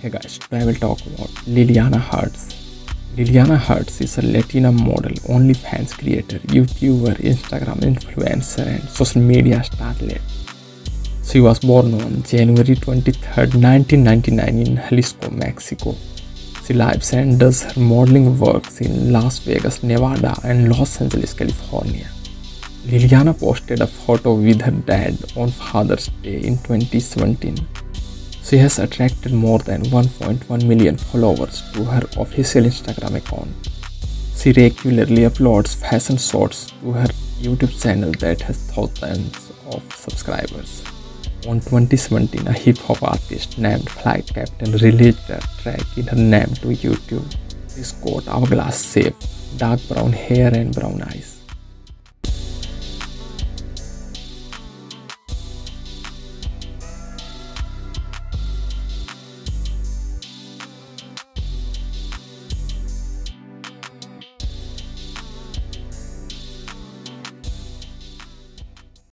Hey guys, today I will talk about Liliana Hearts. Liliana Hearts is a Latina model, OnlyFans creator, YouTuber, Instagram influencer, and social media starlet. She was born on January 23, 1999 in Jalisco, Mexico. She lives and does her modeling works in Las Vegas, Nevada, and Los Angeles, California. Liliana posted a photo with her dad on Father's Day in 2017. She has attracted more than 1.1 million followers to her official Instagram account. She regularly uploads fashion shots to her YouTube channel that has thousands of subscribers. On 2017, a hip hop artist named Flight Captain released a track in her name to YouTube. She's got hourglass shape, dark brown hair, and brown eyes.